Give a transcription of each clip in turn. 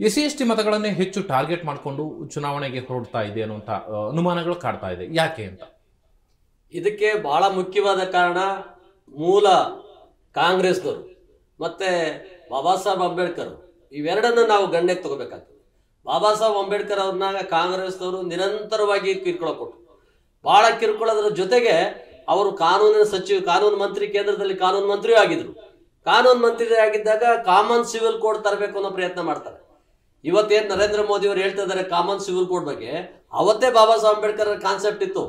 S C S T ಮತಗಳನ್ನೇ ಹೆಚ್ಚು target ಮಾಡಿಕೊಂಡು ಚುನಾವಣೆಗೆ ಹೊರಡ್ತಾ ಇದೆ ಅನ್ನುವಂಥ ಆ, ಅನುಮಾನಗಳು ಕಾಡ್ತಾ ಇದೆ. ಯಾಕೆ ಅಂತ? ಇದಕ್ಕೆ ಬಹಳ ಮುಖ್ಯವಾದ ಕಾರಣ ಮೂಲ ಕಾಂಗ್ರೆಸ್ನವರು ಮತ್ತೆ ಬಾಬಾ ಸಾಹೇಬ್ ಅಂಬೇಡ್ಕರ್. ಇವೆರಡನ್ನ ನಾವು ಗಣ್ಯಕ್ಕೆ ತಗೋಬೇಕಾಗ್ತದೆ. ಬಾಬಾ ಸಾಹೇಬ್ ಅಂಬೇಡ್ಕರ್ ಅವ್ರನ್ನ ಕಾಂಗ್ರೆಸ್ನವರು ನಿರಂತರವಾಗಿ ಕಿರುಕುಳ ಕೊಟ್ಟರು ಬಹಳ ಕಿರ್ಕೊಳ್ಳೋದ್ರ ಜೊತೆಗೆ ಅವರು ಕಾನೂನಿನ ಸಚಿವ ಕಾನೂನು ಮಂತ್ರಿ ಕೇಂದ್ರದಲ್ಲಿ ಕಾನೂನು ಮಂತ್ರಿಯೂ ಆಗಿದ್ರು. ಕಾನೂನು ಮಂತ್ರಿ ಆಗಿದ್ದಾಗ ಕಾಮನ್ ಸಿವಿಲ್ ಕೋಡ್ ತರಬೇಕು ಅನ್ನೋ ಪ್ರಯತ್ನ ಮಾಡ್ತಾರೆ. ಇವತ್ತೇನ್ ನರೇಂದ್ರ ಮೋದಿ ಅವರು ಹೇಳ್ತಾ ಇದ್ದಾರೆ ಕಾಮನ್ ಸಿವಿಲ್ ಕೋಡ್ ಬಗ್ಗೆ, ಅವತ್ತೇ ಬಾಬಾ ಸಾಹೇಬ್ ಅಂಬೇಡ್ಕರ್ ಕಾನ್ಸೆಪ್ಟ್ ಇತ್ತು.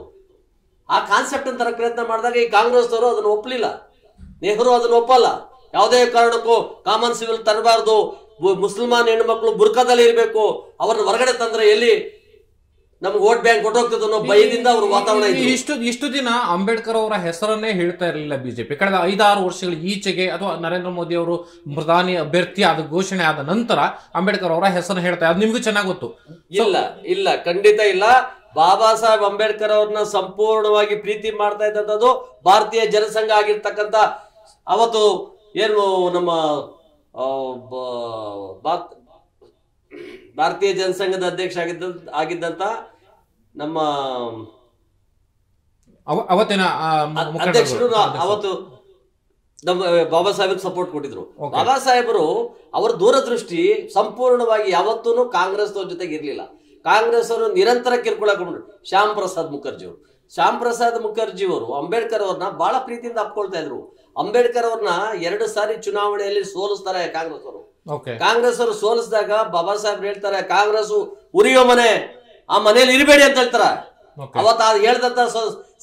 ಆ ಕಾನ್ಸೆಪ್ಟ್ ತರ ಪ್ರಯತ್ನ ಮಾಡಿದಾಗ ಈ ಕಾಂಗ್ರೆಸ್ನವರು ಅದನ್ನು ಒಪ್ಪಲಿಲ್ಲ ನೆಹರು ಅದನ್ನು ಒಪ್ಪಲ್ಲ. ಯಾವುದೇ ಕಾರಣಕ್ಕೂ ಕಾಮನ್ ಸಿವಿಲ್ ತರಬಾರ್ದು. ಮುಸಲ್ಮಾನ್ ಹೆಣ್ಮಕ್ಳು ಬುರ್ಕದಲ್ಲಿ ಇರಬೇಕು. ಅವ್ರನ್ನ ಹೊರಗಡೆ ತಂದ್ರೆ ಎಲ್ಲಿ ನಮ್ಗೆ ವೋಟ್ ಬ್ಯಾಂಕ್ ಕೊಟ್ಟೋಗ್ತದೆ ಅನ್ನೋ ಭಯದಿಂದ ಅವ್ರ ವಾತಾವರಣ ಇದೆ ಇಷ್ಟು ಇಷ್ಟು ದಿನ ಅಂಬೇಡ್ಕರ್ ಅವರ ಹೆಸರನ್ನೇ ಹೇಳ್ತಾ ಇರಲಿಲ್ಲ ಬಿಜೆಪಿ. ಕಳೆದ ಐದಾರು ವರ್ಷಗಳ ಈಚೆಗೆ ಅಥವಾ ನರೇಂದ್ರ ಮೋದಿ ಅವರು ಪ್ರಧಾನಿ ಅಭ್ಯರ್ಥಿ ಆದ ಘೋಷಣೆ ಆದ ನಂತರ ಅಂಬೇಡ್ಕರ್ ಅವರ ಹೆಸರು ಹೇಳ್ತಾ ಅದು ನಿಮಗೂ ಚೆನ್ನಾಗಿ ಗೊತ್ತು. ಇಲ್ಲ ಇಲ್ಲ ಖಂಡಿತ ಇಲ್ಲ. ಬಾಬಾ ಸಾಹೇಬ್ ಅಂಬೇಡ್ಕರ್ ಅವ್ರನ್ನ ಸಂಪೂರ್ಣವಾಗಿ ಪ್ರೀತಿ ಮಾಡ್ತಾ ಇದ್ದಂಥದ್ದು ಭಾರತೀಯ ಜನಸಂಘ ಆಗಿರ್ತಕ್ಕಂಥ ಅವತ್ತು ಏನು ನಮ್ಮ ಭಾರತೀಯ ಜನಸಂಘದ ಅಧ್ಯಕ್ಷ ಆಗಿದ್ದ ಆಗಿದ್ದಂತ ನಮ್ಮ ಅವ- ಅವತ್ತಿನ. ಅಧ್ಯಕ್ಷರು ಅವತ್ತು ನಮ್ಮ ಬಾಬಾ ಸಾಹೇಬ್ ಸಪೋರ್ಟ್ ಕೊಟ್ಟಿದ್ರು. ಬಾಬಾ ಸಾಹೇಬರು ಅವರ ದೂರದೃಷ್ಟಿ ಸಂಪೂರ್ಣವಾಗಿ ಯಾವತ್ತೂ ಕಾಂಗ್ರೆಸ್ ಜೊತೆಗೆ ಇರಲಿಲ್ಲ. ಕಾಂಗ್ರೆಸ್ ಅವರು ನಿರಂತರ ಕಿರುಕುಳ ಕೊಂಡ್ರು ಶ್ಯಾಮ್ ಪ್ರಸಾದ್ ಮುಖರ್ಜಿ ಅವರು. ಶ್ಯಾಮ್ ಪ್ರಸಾದ್ ಮುಖರ್ಜಿ ಅವರು ಅಂಬೇಡ್ಕರ್ ಅವ್ರನ್ನ ಬಹಳ ಪ್ರೀತಿಯಿಂದ ಅಪ್ಕೊಳ್ತಾ ಇದ್ರು. ಅಂಬೇಡ್ಕರ್ ಅವ್ರನ್ನ ಎರಡು ಸಾರಿ ಚುನಾವಣೆಯಲ್ಲಿ ಸೋಲಿಸ್ತಾರೆ ಕಾಂಗ್ರೆಸ್ ಅವರು. ಕಾಂಗ್ರೆಸ್ ಅವರು ಸೋಲಿಸಿದಾಗ ಬಾಬಾ ಸಾಹೇಬ್ ಹೇಳ್ತಾರೆ ಕಾಂಗ್ರೆಸ್ ಉರಿಯೋ ಮನೆ ಆ ಮನೆಯಲ್ಲಿ ಇರಬೇಡಿ ಅಂತ ಹೇಳ್ತಾರ. ಅವತ್ತು ಅದು ಹೇಳ್ದಂತ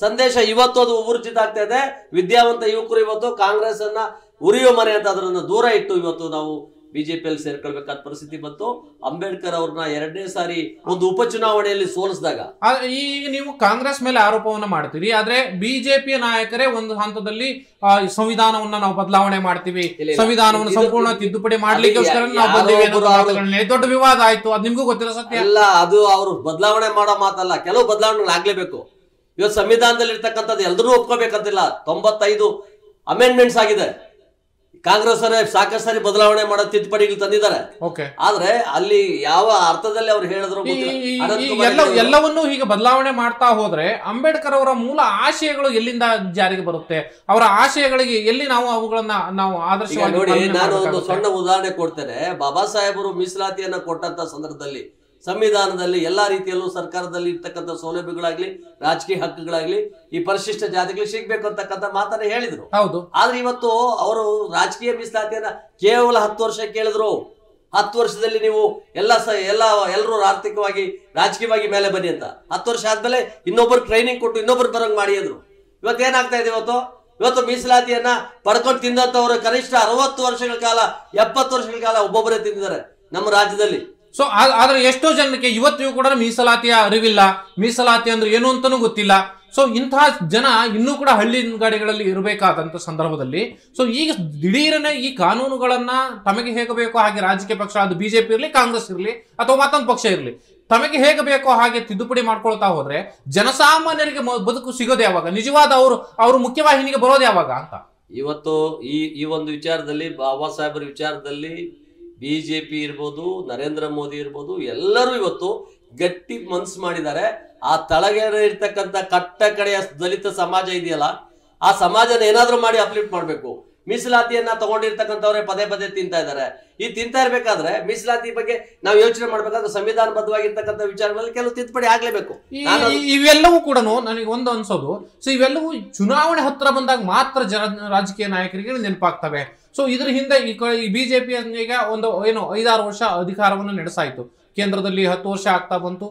ಸಂದೇಶ ಇವತ್ತು ಅದು ಊರ್ಜಿತ ಆಗ್ತಾ ಇದೆ. ವಿದ್ಯಾವಂತ ಯುವಕರು ಇವತ್ತು ಕಾಂಗ್ರೆಸ್ ಅನ್ನ ಉರಿಯೋ ಮನೆ ಅಂತ ಅದರನ್ನ ದೂರ ಇಟ್ಟು ಇವತ್ತು ನಾವು ಬಿಜೆಪಿಯಲ್ಲಿ ಸೇರ್ಕೊಳ್ಬೇಕಾದ ಪರಿಸ್ಥಿತಿ ಬಂತು. ಅಂಬೇಡ್ಕರ್ ಅವ್ರನ್ನ ಎರಡನೇ ಸಾರಿ ಒಂದು ಉಪಚುನಾವಣೆಯಲ್ಲಿ ಸೋಲಿಸಿದಾಗ. ಈಗ ನೀವು ಕಾಂಗ್ರೆಸ್ ಮೇಲೆ ಆರೋಪವನ್ನ ಮಾಡ್ತೀರಿ. ಆದ್ರೆ ಬಿಜೆಪಿಯ ನಾಯಕರೇ ಒಂದು ಹಂತದಲ್ಲಿ ಸಂವಿಧಾನವನ್ನ ನಾವು ಬದಲಾವಣೆ ಮಾಡ್ತೀವಿ. ಸಂವಿಧಾನವನ್ನು ಸಂಪೂರ್ಣ ತಿದ್ದುಪಡಿ ಹೇಳಿ ದೊಡ್ಡ ವಿವಾದ ಆಯ್ತು. ಅದು ನಿಮ್ಗೂ ಗೊತ್ತಿರೋ ಸತ್ಯ. ಅಲ್ಲ ಅದು ಅವರು ಬದಲಾವಣೆ ಮಾಡೋ ಮಾತಲ್ಲ. ಕೆಲವು ಬದಲಾವಣೆಗಳು ಆಗ್ಲೇಬೇಕು. ಇವತ್ತು ಸಂವಿಧಾನದಲ್ಲಿ ಇರ್ತಕ್ಕಂಥದ್ದು ಎಲ್ಲರೂ ಒಪ್ಕೋಬೇಕಂತಿಲ್ಲ. ತೊಂಬತ್ತೈದು ಅಮೆಂಡ್ಮೆಂಟ್ಸ್ ಆಗಿದೆ. ಕಾಂಗ್ರೆಸ್ ಅವರೇ ಸಾಕಷ್ಟು ಸಾರಿ ಬದಲಾವಣೆ ಮಾಡೋ ತಿದ್ದುಪಡಿಗಳು ತಂದಿದ್ದಾರೆ. ಆದ್ರೆ ಅಲ್ಲಿ ಯಾವ ಅರ್ಥದಲ್ಲಿ ಅವ್ರು ಹೇಳಿದ್ರು ಎಲ್ಲವನ್ನೂ ಹೀಗೆ ಬದಲಾವಣೆ ಮಾಡ್ತಾ ಹೋದ್ರೆ ಅಂಬೇಡ್ಕರ್ ಅವರ ಮೂಲ ಆಶಯಗಳು ಎಲ್ಲಿಂದ ಜಾರಿಗೆ ಬರುತ್ತೆ? ಅವರ ಆಶಯಗಳಿಗೆ ಎಲ್ಲಿ ನಾವು ಅವುಗಳನ್ನ ನಾವು ಆದರ್ಶ ನೋಡಿ ನಾನು ಒಂದು? ಸಣ್ಣ ಉದಾಹರಣೆ ಕೊಡ್ತೇನೆ. ಬಾಬಾ ಸಾಹೇಬರು ಮೀಸಲಾತಿಯನ್ನ ಕೊಟ್ಟಂತ ಸಂದರ್ಭದಲ್ಲಿ ಸಂವಿಧಾನದಲ್ಲಿ ಎಲ್ಲಾ ರೀತಿಯಲ್ಲೂ ಸರ್ಕಾರದಲ್ಲಿ ಇರ್ತಕ್ಕಂಥ ಸೌಲಭ್ಯಗಳಾಗ್ಲಿ ರಾಜಕೀಯ ಹಕ್ಕುಗಳಾಗ್ಲಿ ಈ ಪರಿಶಿಷ್ಟ ಜಾತಿಗಳಿಗೆ ಸಿಗ್ಬೇಕು ಅಂತಕ್ಕಂಥ ಮಾತನ್ನ ಹೇಳಿದ್ರು. ಹೌದು. ಆದ್ರೆ ಇವತ್ತು ಅವರು ರಾಜಕೀಯ ಮೀಸಲಾತಿಯನ್ನ ಕೇವಲ ಹತ್ತು ವರ್ಷ ಕೇಳಿದ್ರು. ಹತ್ತು ವರ್ಷದಲ್ಲಿ ನೀವು ಎಲ್ಲ ಸ ಎಲ್ಲ ಎಲ್ಲರೂ ಆರ್ಥಿಕವಾಗಿ ರಾಜಕೀಯವಾಗಿ ಮೇಲೆ ಬನ್ನಿ ಅಂತ. ಹತ್ತು ವರ್ಷ ಆದ್ಮೇಲೆ ಇನ್ನೊಬ್ಬರು ಟ್ರೈನಿಂಗ್ ಕೊಟ್ಟು ಇನ್ನೊಬ್ರು ಬರಂಗ್ ಮಾಡಿ ಅಂದ್ರು. ಇವತ್ತು ಏನಾಗ್ತಾ ಇದೆ ಇವತ್ತು? ಇವತ್ತು ಮೀಸಲಾತಿಯನ್ನ ಪಡ್ಕೊಂಡು ತಿಂದಂತವ್ರು ಕನಿಷ್ಠ ಅರವತ್ತು ವರ್ಷಗಳ ಕಾಲ ಎಪ್ಪತ್ತು ವರ್ಷಗಳ ಕಾಲ ಒಬ್ಬೊಬ್ಬರೇ ತಿಂದಿದ್ದಾರೆ ನಮ್ಮ ರಾಜ್ಯದಲ್ಲಿ. ಸೊ ಆದ್ರೆ ಎಷ್ಟೋ ಜನಕ್ಕೆ ಇವತ್ತಿಗೂ ಕೂಡ ಮೀಸಲಾತಿಯ ಅರಿವಿಲ್ಲ. ಮೀಸಲಾತಿ ಅಂದ್ರೆ ಏನು ಅಂತಾನೂ ಗೊತ್ತಿಲ್ಲ. ಸೊ ಇಂತಹ ಜನ ಇನ್ನೂ ಕೂಡ ಹಳ್ಳಿ ಗಾಡಿಗಳಲ್ಲಿ ಇರಬೇಕಾದಂತ ಸಂದರ್ಭದಲ್ಲಿ ಸೊ ಈಗ ದಿಢೀರನೆ ಈ ಕಾನೂನುಗಳನ್ನ ತಮಗೆ ಹೇಗೆ ಬೇಕೋ ಹಾಗೆ ರಾಜಕೀಯ ಪಕ್ಷ, ಅದು ಬಿಜೆಪಿ ಇರಲಿ, ಕಾಂಗ್ರೆಸ್ ಇರಲಿ, ಅಥವಾ ಮತ್ತೊಂದು ಪಕ್ಷ ಇರಲಿ, ತಮಗೆ ಹೇಗೆ ಬೇಕೋ ಹಾಗೆ ತಿದ್ದುಪಡಿ ಮಾಡ್ಕೊಳ್ತಾ ಹೋದ್ರೆ ಜನಸಾಮಾನ್ಯರಿಗೆ ಬದುಕು ಸಿಗೋದು ಯಾವಾಗ? ನಿಜವಾದ ಅವರು ಅವರು ಮುಖ್ಯವಾಹಿನಿಗೆ ಬರೋದು ಯಾವಾಗ ಅಂತ? ಇವತ್ತು ಈ ಈ ಒಂದು ವಿಚಾರದಲ್ಲಿ ಬಾಬಾ ಸಾಹೇಬರ ವಿಚಾರದಲ್ಲಿ ಬಿಜೆಪಿ ಇರ್ಬೋದು, ನರೇಂದ್ರ ಮೋದಿ ಇರ್ಬೋದು, ಎಲ್ಲರೂ ಇವತ್ತು ಗಟ್ಟಿ ಮನ್ಸು ಮಾಡಿದ್ದಾರೆ. ಆ ತಳಗಡೆ ಇರ್ತಕ್ಕಂಥ ಕಟ್ಟ ಕಡೆಯ ದಲಿತ ಸಮಾಜ ಇದೆಯಲ್ಲ, ಆ ಸಮಾಜನ ಏನಾದರೂ ಮಾಡಿ ಅಪ್ಲಿಫ್ಟ್ ಮಾಡಬೇಕು. ಮೀಸಲಾತಿಯನ್ನ ತಗೊಂಡಿರ್ತಕ್ಕಂಥವ್ರೆ ಪದೇ ಪದೇ ತಿಂತಾ ಇದ್ದಾರೆ. ಈ ತಿಂತಾ ಇರ್ಬೇಕಾದ್ರೆ ಮೀಸಲಾತಿ ಬಗ್ಗೆ ನಾವು ಯೋಚನೆ ಮಾಡ್ಬೇಕಾದ್ರೆ ಸಂವಿಧಾನಬದ್ಧವಾಗಿರ್ತಕ್ಕಂಥ ವಿಚಾರಗಳಲ್ಲಿ ಕೆಲವು ತಿದ್ದುಪಡಿ ಆಗ್ಲೇಬೇಕು. ಇವೆಲ್ಲವೂ ಕೂಡ ನನಗೆ ಒಂದು ಅನ್ಸೋದು. ಸೊ ಇವೆಲ್ಲವೂ ಚುನಾವಣೆ ಹತ್ರ ಬಂದಾಗ ಮಾತ್ರ ಜನ ರಾಜಕೀಯ ನಾಯಕರಿಗೆ ನೆನಪಾಗ್ತವೆ. ಸೊ ಇದ್ರ ಹಿಂದೆ ಈ ಬಿಜೆಪಿ ಈಗ ಒಂದು ಏನು ಐದಾರು ವರ್ಷ ಅಧಿಕಾರವನ್ನು ನಡೆಸಾಯಿತು. ಕೇಂದ್ರದಲ್ಲಿ ಹತ್ತು ವರ್ಷ ಆಗ್ತಾ ಬಂತು.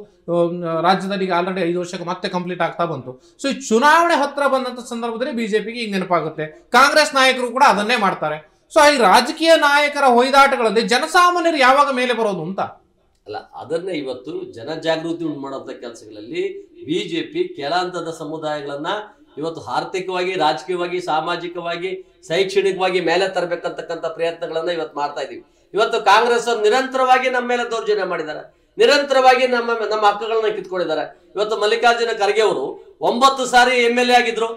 ರಾಜ್ಯದಲ್ಲಿ ಈಗ ಆಲ್ರೆಡಿ ಐದು ವರ್ಷಕ್ಕೆ ಮತ್ತೆ ಕಂಪ್ಲೀಟ್ ಆಗ್ತಾ ಬಂತು. ಸೊ ಈ ಚುನಾವಣೆ ಹತ್ರ ಬಂದಂತ ಸಂದರ್ಭದಲ್ಲಿ ಬಿಜೆಪಿಗೆ ಈಗ ನೆನಪಾಗುತ್ತೆ. ಕಾಂಗ್ರೆಸ್ ನಾಯಕರು ಕೂಡ ಅದನ್ನೇ ಮಾಡ್ತಾರೆ. ಸೊ ಈ ರಾಜಕೀಯ ನಾಯಕರ ಹೊಯ್ದಾಟಗಳಲ್ಲಿ ಜನಸಾಮಾನ್ಯರು ಯಾವಾಗ ಮೇಲೆ ಬರೋದು ಅಂತ? ಅಲ್ಲ, ಅದನ್ನ ಇವತ್ತು ಜನಜಾಗೃತಿ ಉಂಟು ಮಾಡುವಂತ ಕೆಲಸಗಳಲ್ಲಿ ಬಿಜೆಪಿ ಕೆಲ ಹಂತದ ಸಮುದಾಯಗಳನ್ನ ಇವತ್ತು ಆರ್ಥಿಕವಾಗಿ, ರಾಜಕೀಯವಾಗಿ, ಸಾಮಾಜಿಕವಾಗಿ, ಶೈಕ್ಷಣಿಕವಾಗಿ ಮೇಲೆ ತರಬೇಕಂತಕ್ಕಂಥ ಪ್ರಯತ್ನಗಳನ್ನ ಇವತ್ತು ಮಾಡ್ತಾ ಇದೀವಿ ಇವತ್ತು ಕಾಂಗ್ರೆಸ್ ಅವರು ನಿರಂತರವಾಗಿ ನಮ್ಮ ಮೇಲೆ ದೌರ್ಜನ್ಯ ಮಾಡಿದ್ದಾರೆ. ನಿರಂತರವಾಗಿ ನಮ್ಮ ನಮ್ಮ ಹಕ್ಕುಗಳನ್ನ ಕಿತ್ಕೊಂಡಿದ್ದಾರೆ. ಇವತ್ತು ಮಲ್ಲಿಕಾರ್ಜುನ ಖರ್ಗೆ ಅವರು ಒಂಬತ್ತು ಸಾರಿ ಎಂ ಎಲ್ ಎ ಆಗಿದ್ರು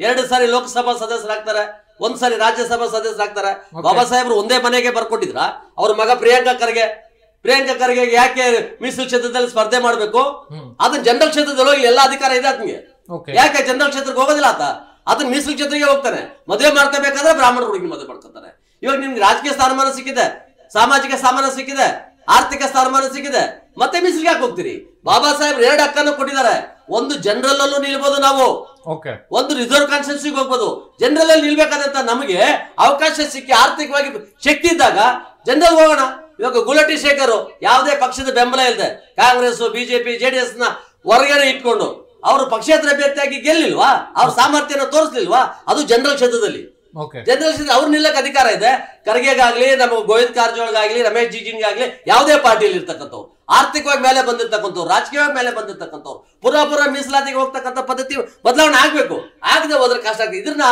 ಎರಡು ಸಾರಿ ಲೋಕಸಭಾ ಸದಸ್ಯರಾಗ್ತಾರೆ ಒಂದ್ ಸಾರಿ ರಾಜ್ಯಸಭಾ ಸದಸ್ಯರಾಗ್ತಾರೆ. ಬಾಬಾ ಸಾಹೇಬ್ರು ಒಂದೇ ಮನೆಗೆ ಬರ್ಕೊಟ್ಟಿದ್ರ ಅವ್ರ ಮಗ ಪ್ರಿಯಾಂಕಾ ಖರ್ಗೆ. ಪ್ರಿಯಾಂಕಾ ಖರ್ಗೆ ಯಾಕೆ ಮೀಸಲು ಕ್ಷೇತ್ರದಲ್ಲಿ ಸ್ಪರ್ಧೆ ಮಾಡಬೇಕು? ಅದು ಅದನ್ನ ಜನರಲ್ ಕ್ಷೇತ್ರದಲ್ಲಿ ಹೋಗಿ ಎಲ್ಲ ಅಧಿಕಾರ ಇದೆ ಆತನಿಗೆ ಯಾಕೆ ಜನರಲ್ ಕ್ಷೇತ್ರಕ್ಕೆ ಹೋಗೋದಿಲ್ಲ ಆತ? ಅದನ್ನ ಮೀಸಲು ಕ್ಷೇತ್ರಕ್ಕೆ ಹೋಗ್ತಾನೆ. ಮದುವೆ ಮಾಡ್ಕೋಬೇಕಾದ್ರೆ ಬ್ರಾಹ್ಮಣ ಹುಡುಗಿ ಮದುವೆ ಮಾಡ್ಕೊತಾರೆ. ಇವಾಗ ನಿಮ್ಗೆ ರಾಜಕೀಯ ಸ್ಥಾನಮಾನ ಸಿಕ್ಕಿದೆ. ಸಾಮಾಜಿಕ ಸ್ಥಾನಮಾನ ಸಿಕ್ಕಿದೆ ಆರ್ಥಿಕ ಸ್ಥಾನಮಾನ ಸಿಕ್ಕಿದೆ. ಮತ್ತೆ ಮೀಸಲಿಗೆ ಯಾಕೆ ಹೋಗ್ತೀರಿ? ಬಾಬಾ ಸಾಹೇಬ್ ಎರಡು ಹಕ್ಕನ್ನು ಕೊಟ್ಟಿದ್ದಾರೆ. ಒಂದು ಜನರಲ್ ಅಲ್ಲೂ ನಿಲ್ಬೋದು ನಾವು. ಓಕೆ ಒಂದು ರಿಸರ್ವ್ ಕಾನ್ಸ್ಟಿಟ್ಯೂನ್ಸಿಗೆ ಹೋಗ್ಬೋದು. ಜನರಲ್ ಅಲ್ಲಿ ನಿಲ್ಬೇಕಾದಂತ ನಮಗೆ ಅವಕಾಶ ಸಿಕ್ಕಿ ಆರ್ಥಿಕವಾಗಿ ಶಕ್ತಿ ಇದ್ದಾಗ ಜನರಲ್ ಹೋಗೋಣ. ಇವಾಗ ಗುಲಟಿ ಶೇಖರ್ ಯಾವುದೇ ಪಕ್ಷದ ಬೆಂಬಲ ಇಲ್ಲದೆ ಕಾಂಗ್ರೆಸ್ ಬಿಜೆಪಿ ಜೆಡಿಎಸ್ನ ಹೊರಗಡೆ ಇಟ್ಕೊಂಡು ಅವರು ಪಕ್ಷೇತರ ಅಭ್ಯರ್ಥಿಯಾಗಿ ಗೆಲ್ಲಿಲ್ವಾ? ಅವ್ರ ಸಾಮರ್ಥ್ಯನ ತೋರಿಸ್ಲಿಲ್ವಾ? ಅದು ಜನರಲ್ ಕ್ಷೇತ್ರದಲ್ಲಿ. ಕ್ಷೇತ್ರ ಅವ್ರು ನಿಲ್ಲಕ್ಕೆ ಅಧಿಕಾರ ಇದೆ. ಖರ್ಗೆಗಾಗ್ಲಿ, ನಮ್ಮ ಗೋವಿಂದ ಕಾರಜೋಳಗಾಗ್ಲಿ, ರಮೇಶ್ ಜಿಜಿನ್ಗಾಗ್ಲಿ, ಯಾವುದೇ ಪಾರ್ಟಿಯಲ್ಲಿ ಇರ್ತಕ್ಕಂಥವ್ರು, ಆರ್ಥಿಕವಾಗಿ ಮೇಲೆ ಬಂದಿರ್ತಕ್ಕಂಥವ್ರು, ರಾಜಕೀಯವಾಗಿ ಮೇಲೆ ಬಂದಿರ್ತಕ್ಕಂಥವ್ರು, ಪುರಾ ಪುರ ಮೀಸಲಾತಿಗೆ ಹೋಗ್ತಕ್ಕಂಥ ಪದ್ಧತಿ ಬದಲಾವಣೆ ಆಗ್ಬೇಕು. ಆಗದೆ ಹೋದ್ರೆ ಕಷ್ಟ ಆಗ್ತದೆ. ಇದನ್ನ